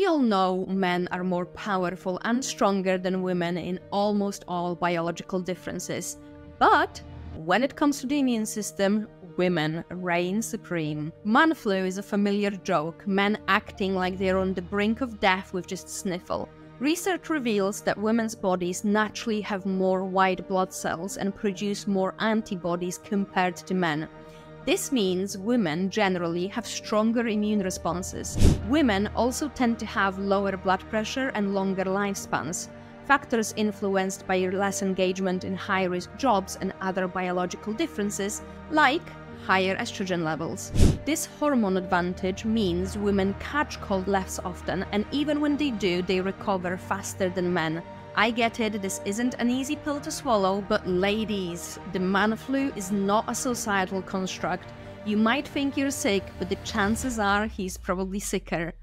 We all know men are more powerful and stronger than women in almost all biological differences. But when it comes to the immune system, women reign supreme. Man flu is a familiar joke, men acting like they're on the brink of death with just sniffle. Research reveals that women's bodies naturally have more white blood cells and produce more antibodies compared to men. This means women generally have stronger immune responses. Women also tend to have lower blood pressure and longer lifespans, factors influenced by less engagement in high risk jobs and other biological differences, like higher estrogen levels. This hormone advantage means women catch cold less often, and even when they do, they recover faster than men. I get it, this isn't an easy pill to swallow, but ladies, the man flu is not a societal construct. You might think you're sick, but the chances are he's probably sicker.